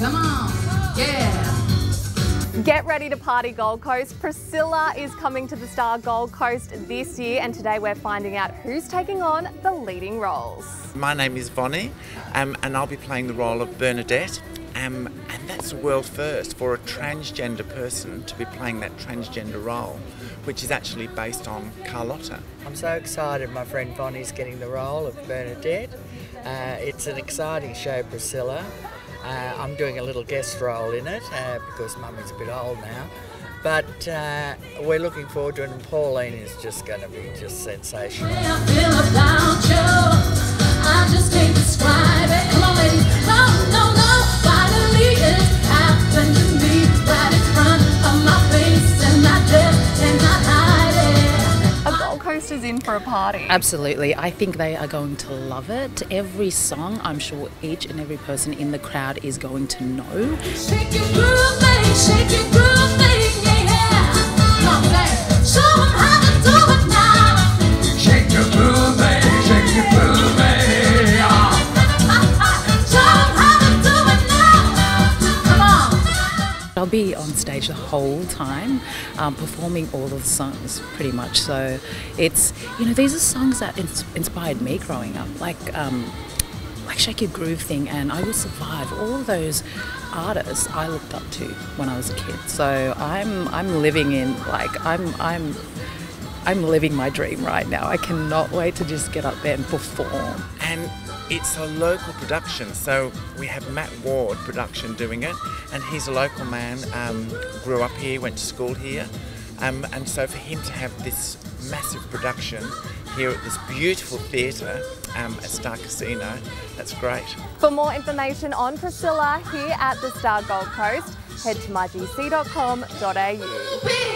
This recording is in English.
Come on, yeah. Get ready to party Gold Coast. Priscilla is coming to the Star Gold Coast this year, and today we're finding out who's taking on the leading roles. My name is Vonnie, um, and I'll be playing the role of Bernadette. Um, and that's a world first for a transgender person to be playing that transgender role, which is actually based on Carlotta. I'm so excited my friend Vonnie's getting the role of Bernadette. Uh, it's an exciting show, Priscilla. Uh, I'm doing a little guest role in it uh, because Mummy's a bit old now. But uh, we're looking forward to it, and Pauline is just going to be just sensational. Coast is in for a party. Absolutely. I think they are going to love it. Every song, I'm sure each and every person in the crowd is going to know. I'll be on stage the whole time, um, performing all of the songs pretty much. So it's, you know, these are songs that ins- inspired me growing up, like, um, like Shake Your Groove thing and I Will Survive. All of those artists I looked up to when I was a kid. So I'm, I'm living in, like, I'm, I'm, I'm living my dream right now. I cannot wait to just get up there and perform. And it's a local production, so we have Matt Ward production doing it, and he's a local man, um, grew up here, went to school here, um, and so for him to have this massive production here at this beautiful theatre um, at Star Casino, that's great. For more information on Priscilla here at the Star Gold Coast, head to mygc.com.au. We